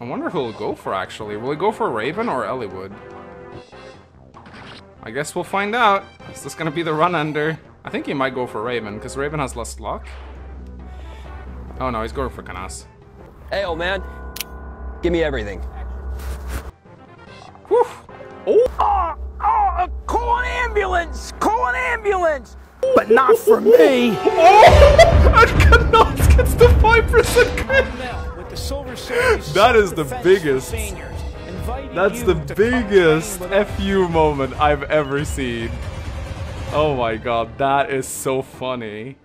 I wonder who he'll go for, actually. Will he go for Raven or Eliwood? I guess we'll find out. Is this gonna be the run under? I think he might go for Raven, because Raven has less luck. Oh no, he's going for Canas. Hey, old man. Give me everything. Whew! Oh! Oh, oh, call an ambulance! Call an ambulance! But not for me! Oh! And Canas gets the 5% crit! That is the biggest. That's the biggest FU moment I've ever seen. Oh my god, that is so funny.